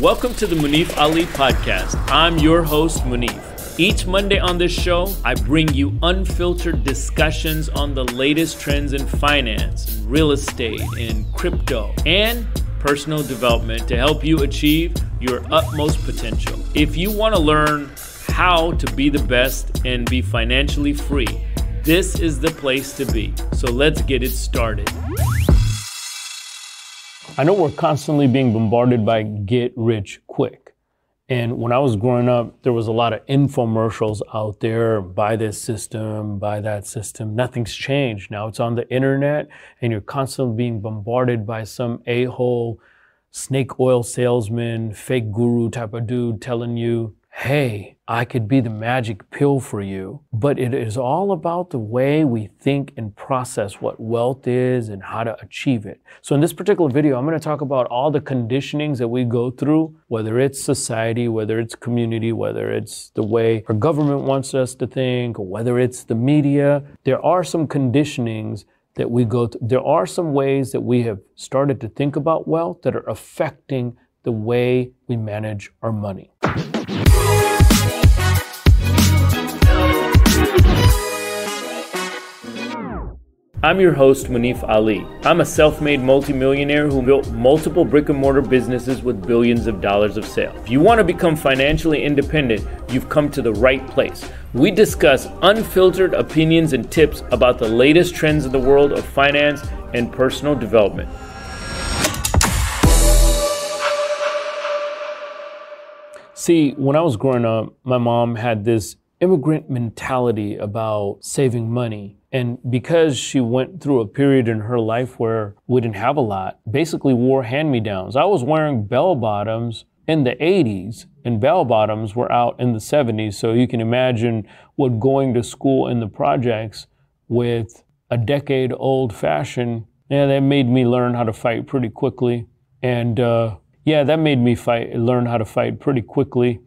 Welcome to the Munif Ali podcast. I'm your host, Munif. Each Monday on this show, I bring you unfiltered discussions on the latest trends in finance, real estate, and crypto, and personal development to help you achieve your utmost potential. If you want to learn how to be the best and be financially free, this is the place to be. So let's get it started. I know we're constantly being bombarded by get rich quick. And when I was growing up, there was a lot of infomercials out there buy this system, buy that system. Nothing's changed. Now it's on the internet, and you're constantly being bombarded by some a hole snake oil salesman, fake guru type of dude telling you, hey, I could be the magic pill for you. But it is all about the way we think and process what wealth is and how to achieve it. So, in this particular video, I'm going to talk about all the conditionings that we go through, whether it's society, whether it's community, whether it's the way our government wants us to think, or whether it's the media. There are some conditionings that we go through. There are some ways that we have started to think about wealth that are affecting the way we manage our money. I'm your host, Munif Ali. I'm a self made multimillionaire who built multiple brick and mortar businesses with billions of dollars of sales. If you want to become financially independent, you've come to the right place. We discuss unfiltered opinions and tips about the latest trends in the world of finance and personal development. See, when I was growing up, my mom had this immigrant mentality about saving money and because she went through a period in her life where we didn't have a lot, basically wore hand me downs. I was wearing bell bottoms in the 80s, and bell bottoms were out in the 70s. So you can imagine what going to school in the projects with a decade old fashion, yeah, that made me learn how to fight pretty quickly. And uh, yeah, that made me fight, learn how to fight pretty quickly.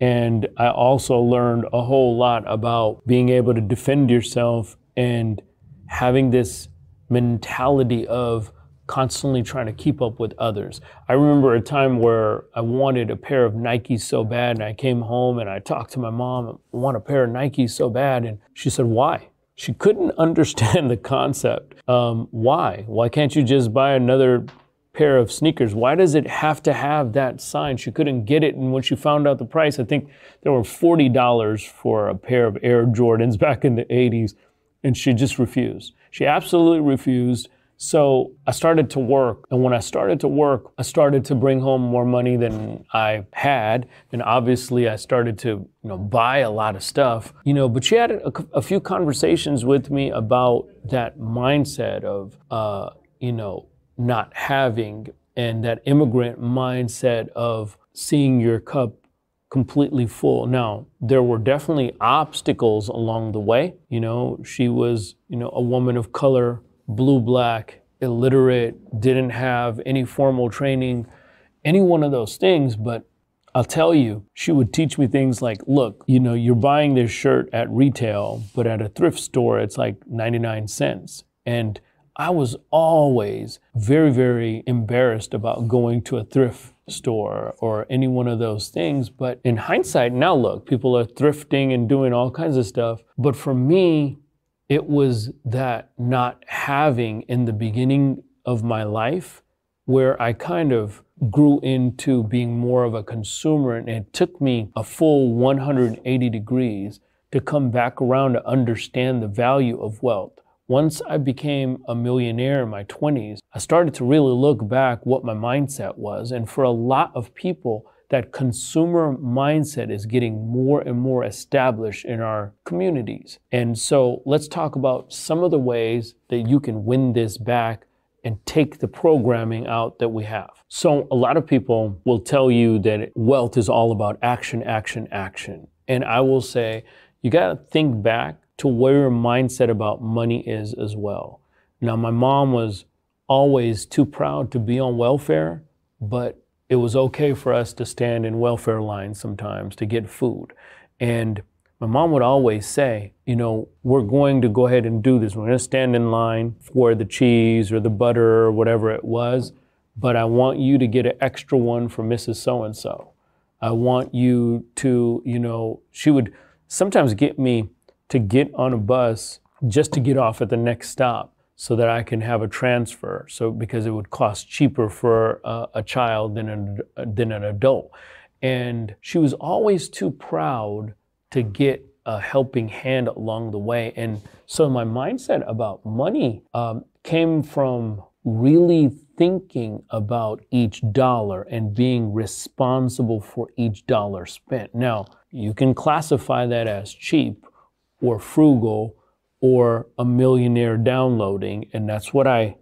And I also learned a whole lot about being able to defend yourself and having this mentality of constantly trying to keep up with others. I remember a time where I wanted a pair of Nikes so bad, and I came home and I talked to my mom, I want a pair of Nikes so bad, and she said, Why? She couldn't understand the concept. Um, why? Why can't you just buy another pair of sneakers? Why does it have to have that sign? She couldn't get it, and when she found out the price, I think there were $40 for a pair of Air Jordans back in the 80s and she just refused. She absolutely refused. So I started to work. And when I started to work, I started to bring home more money than I had. And obviously, I started to you know, buy a lot of stuff. You know, but she had a, a few conversations with me about that mindset of, uh, you know, not having and that immigrant mindset of seeing your cup completely full. Now, there were definitely obstacles along the way. You know, she was, you know, a woman of color, blue black, illiterate, didn't have any formal training, any one of those things, but I'll tell you, she would teach me things like, look, you know, you're buying this shirt at retail, but at a thrift store, it's like 99 cents. And I was always very, very embarrassed about going to a thrift store or any one of those things. But in hindsight, now look, people are thrifting and doing all kinds of stuff. But for me, it was that not having in the beginning of my life where I kind of grew into being more of a consumer. And it took me a full 180 degrees to come back around to understand the value of wealth. Once I became a millionaire in my 20s, I started to really look back what my mindset was. And for a lot of people, that consumer mindset is getting more and more established in our communities. And so let's talk about some of the ways that you can win this back and take the programming out that we have. So a lot of people will tell you that wealth is all about action, action, action. And I will say, you got to think back to where your mindset about money is as well. Now, my mom was always too proud to be on welfare, but it was okay for us to stand in welfare lines sometimes to get food. And my mom would always say, you know, we're going to go ahead and do this. We're going to stand in line for the cheese or the butter or whatever it was, but I want you to get an extra one for Mrs. So and so. I want you to, you know, she would sometimes get me to get on a bus just to get off at the next stop so that I can have a transfer. So because it would cost cheaper for a, child than an, than an adult. And she was always too proud to get a helping hand along the way. And so my mindset about money um, came from really thinking about each dollar and being responsible for each dollar spent. Now, you can classify that as cheap or frugal or a millionaire downloading and that's what I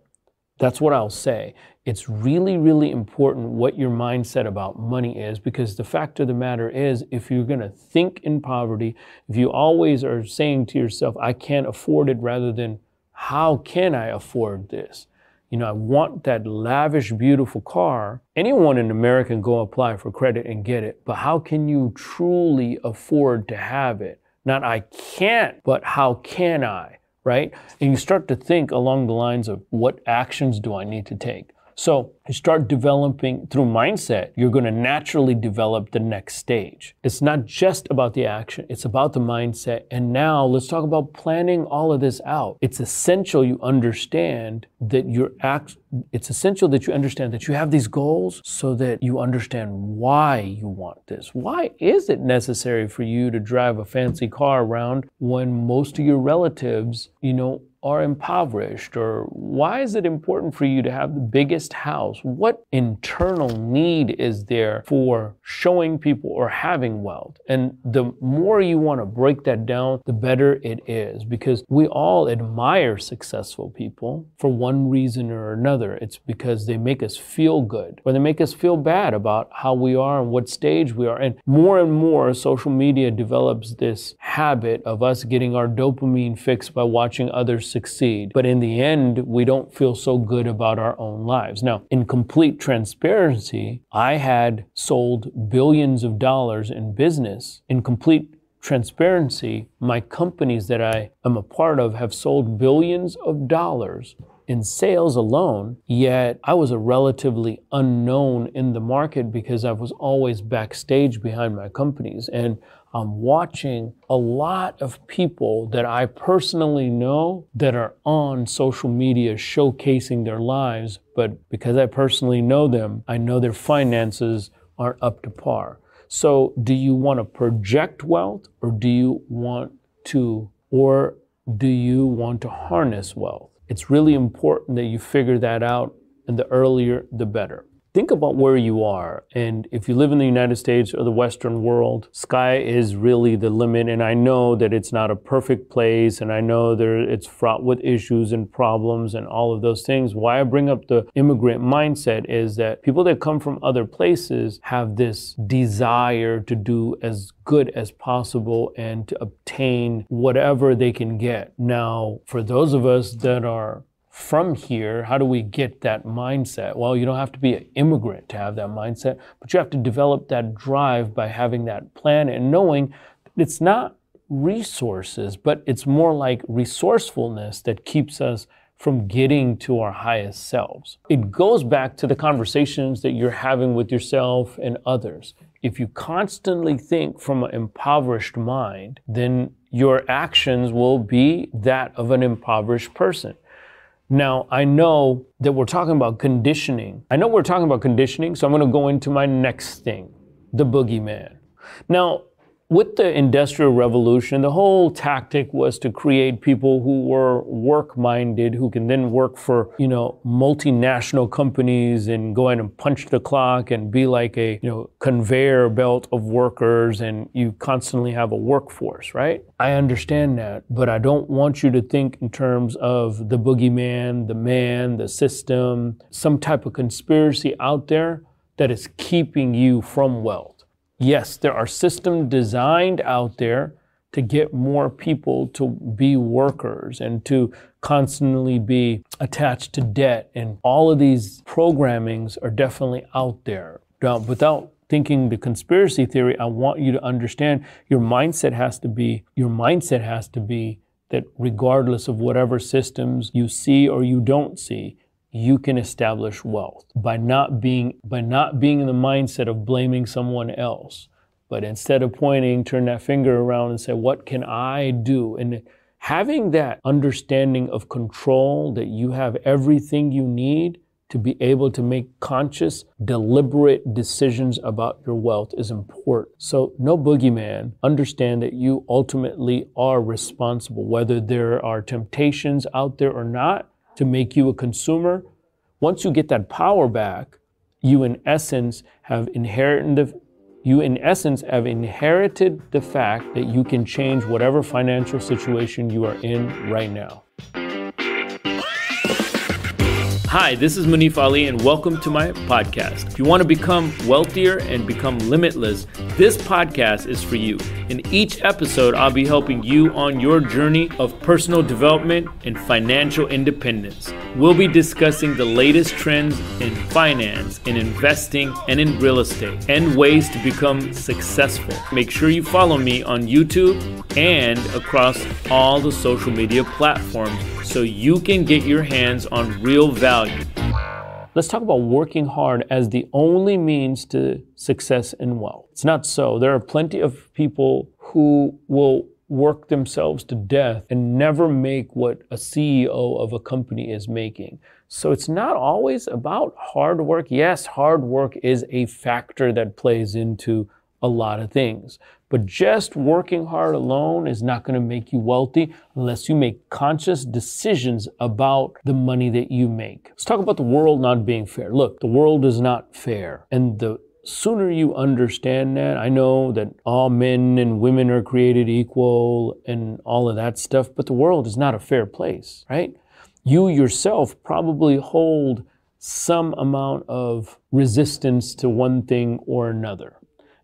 that's what I'll say. It's really really important what your mindset about money is because the fact of the matter is if you're going to think in poverty, if you always are saying to yourself I can't afford it rather than how can I afford this? You know, I want that lavish, beautiful car. Anyone in America can go apply for credit and get it, but how can you truly afford to have it? Not I can't, but how can I, right? And you start to think along the lines of what actions do I need to take? So you start developing through mindset, you're going to naturally develop the next stage. It's not just about the action, it's about the mindset. And now let's talk about planning all of this out. It's essential you understand that you're act it's essential that you understand that you have these goals so that you understand why you want this. Why is it necessary for you to drive a fancy car around when most of your relatives, you know, are impoverished? Or why is it important for you to have the biggest house? What internal need is there for showing people or having wealth? And the more you want to break that down, the better it is because we all admire successful people for one reason or another. It's because they make us feel good or they make us feel bad about how we are and what stage we are. And more and more, social media develops this habit of us getting our dopamine fix by watching others succeed. But in the end, we don't feel so good about our own lives. Now, in complete transparency, I had sold billions of dollars in business. In complete transparency, my companies that I am a part of have sold billions of dollars in sales alone, yet I was a relatively unknown in the market because I was always backstage behind my companies. And I'm watching a lot of people that I personally know that are on social media showcasing their lives, but because I personally know them, I know their finances aren't up to par. So, do you want to project wealth or do you want to, or do you want to harness wealth? It's really important that you figure that out, and the earlier, the better think about where you are. And if you live in the United States or the Western world, sky is really the limit. And I know that it's not a perfect place, and I know there it's fraught with issues and problems and all of those things. Why I bring up the immigrant mindset is that people that come from other places have this desire to do as good as possible and to obtain whatever they can get. Now, for those of us that are from here, how do we get that mindset? Well, you don't have to be an immigrant to have that mindset, but you have to develop that drive by having that plan and knowing it's not resources, but it's more like resourcefulness that keeps us from getting to our highest selves. It goes back to the conversations that you're having with yourself and others. If you constantly think from an impoverished mind, then your actions will be that of an impoverished person. Now, I know that we're talking about conditioning. I know we're talking about conditioning, so I'm going to go into my next thing the boogeyman. Now, with the industrial revolution the whole tactic was to create people who were work minded who can then work for you know multinational companies and go in and punch the clock and be like a you know conveyor belt of workers and you constantly have a workforce right? I understand that but i don't want you to think in terms of the boogeyman the man the system some type of conspiracy out there that is keeping you from wealth Yes, there are systems designed out there to get more people to be workers and to constantly be attached to debt. And all of these programmings are definitely out there. Now, without thinking the conspiracy theory, I want you to understand your mindset has to be your mindset has to be that regardless of whatever systems you see or you don't see, you can establish wealth by not being by not being in the mindset of blaming someone else but instead of pointing turn that finger around and say what can i do and having that understanding of control that you have everything you need to be able to make conscious, deliberate decisions about your wealth is important. So, no boogeyman. Understand that you ultimately are responsible, whether there are temptations out there or not to make you a consumer. Once you get that power back, you in essence have inherited you in essence have inherited the fact that you can change whatever financial situation you are in right now. Hi, this is Munif Ali, and welcome to my podcast. If you want to become wealthier and become limitless, this podcast is for you. In each episode, I'll be helping you on your journey of personal development and financial independence. We'll be discussing the latest trends in finance, in investing, and in real estate, and ways to become successful. Make sure you follow me on YouTube and across all the social media platforms so you can get your hands on real value. Let's talk about working hard as the only means to success and wealth. It's not so. There are plenty of people who will work themselves to death and never make what a CEO of a company is making. So it's not always about hard work. Yes, hard work is a factor that plays into a lot of things. But just working hard alone is not going to make you wealthy unless you make conscious decisions about the money that you make. Let's talk about the world not being fair. Look, the world is not fair. And the sooner you understand that, I know that all men and women are created equal and all of that stuff, but the world is not a fair place, right? You yourself probably hold some amount of resistance to one thing or another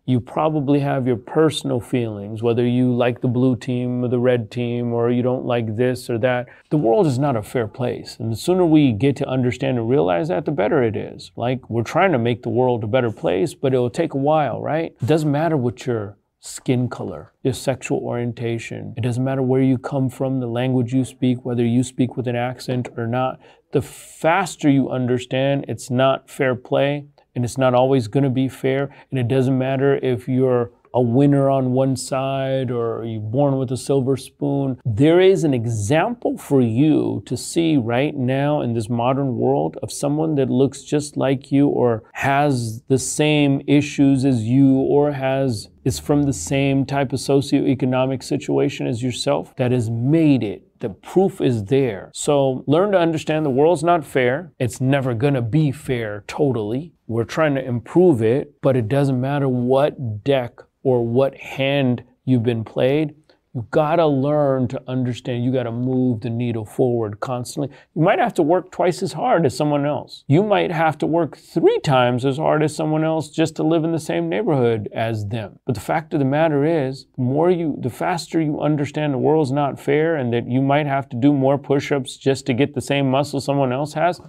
you probably have your personal feelings, whether you like the blue team or the red team, or you don't like this or that. The world is not a fair place. And the sooner we get to understand and realize that, the better it is. Like, we're trying to make the world a better place, but it'll take a while, right? It doesn't matter what your skin color, your sexual orientation. It doesn't matter where you come from, the language you speak, whether you speak with an accent or not. The faster you understand it's not fair play, and it's not always going to be fair. And it doesn't matter if you're a winner on one side or you're born with a silver spoon. There is an example for you to see right now in this modern world of someone that looks just like you or has the same issues as you or has is from the same type of socioeconomic situation as yourself that has made it the proof is there. So learn to understand the world's not fair. It's never going to be fair totally. We're trying to improve it, but it doesn't matter what deck or what hand you've been played. You gotta learn to understand. You gotta move the needle forward constantly. You might have to work twice as hard as someone else. You might have to work three times as hard as someone else just to live in the same neighborhood as them. But the fact of the matter is, the more you, the faster you understand the world's not fair and that you might have to do more push-ups just to get the same muscle someone else has.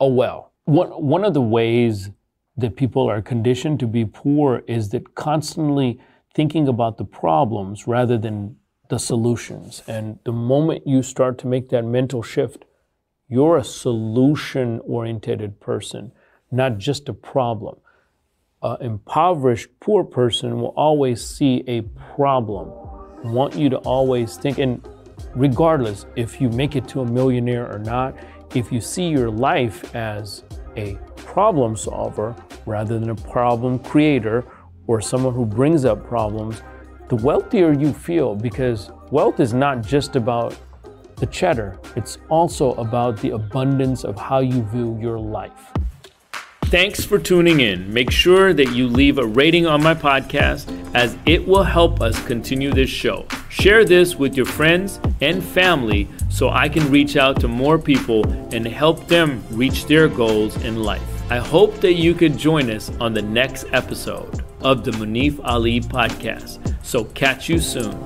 Oh well. One, one of the ways that people are conditioned to be poor is that constantly thinking about the problems rather than the solutions. And the moment you start to make that mental shift, you're a solution oriented person, not just a problem. An impoverished poor person will always see a problem, want you to always think, and regardless if you make it to a millionaire or not, if you see your life as a problem solver rather than a problem creator or someone who brings up problems, the wealthier you feel because wealth is not just about the cheddar, it's also about the abundance of how you view your life. Thanks for tuning in. Make sure that you leave a rating on my podcast as it will help us continue this show. Share this with your friends and family so I can reach out to more people and help them reach their goals in life. I hope that you could join us on the next episode of the Munif Ali podcast. So catch you soon.